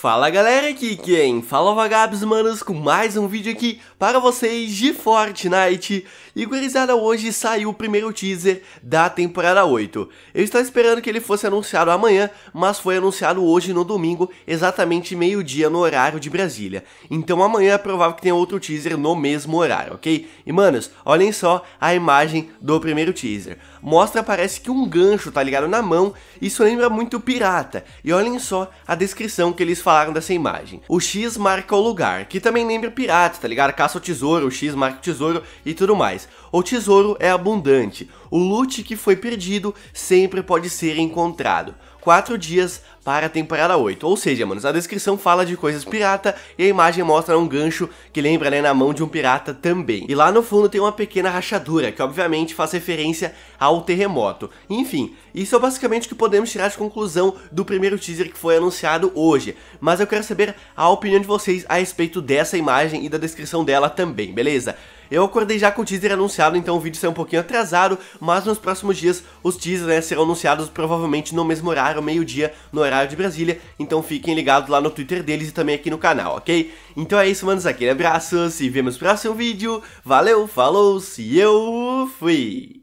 Fala galera, aqui quem? Fala Vagabs, manos, com mais um vídeo aqui para vocês de Fortnite. E gurizada, hoje saiu o primeiro teaser da temporada 8 Eu estava esperando que ele fosse anunciado amanhã, mas foi anunciado hoje no domingo, exatamente meio dia no horário de Brasília. Então amanhã é provável que tenha outro teaser no mesmo horário, ok? E manos, olhem só a imagem do primeiro teaser. Mostra, parece que um gancho, tá ligado, na mão, isso lembra muito pirata. E olhem só a descrição que eles falaram dessa imagem. O X marca o lugar, que também lembra pirata, tá ligado? Caça o tesouro, o X marca o tesouro e tudo mais. O tesouro é abundante. O loot que foi perdido sempre pode ser encontrado. 4 dias para a temporada 8. Ou seja, manos, a descrição fala de coisas pirata e a imagem mostra um gancho que lembra, né, na mão de um pirata também. E lá no fundo tem uma pequena rachadura, que obviamente faz referência ao terremoto. Enfim, isso é basicamente o que podemos tirar de conclusão do primeiro teaser que foi anunciado hoje. Mas eu quero saber a opinião de vocês a respeito dessa imagem e da descrição dela também, beleza? Eu acordei já com o teaser anunciado, então o vídeo saiu um pouquinho atrasado, mas nos próximos dias os teasers né, serão anunciados provavelmente no mesmo horário, meio-dia, no horário de Brasília, então fiquem ligados lá no Twitter deles e também aqui no canal, ok? Então é isso, manos, aquele abraço, se vemos no próximo vídeo, valeu, falou, se eu fui!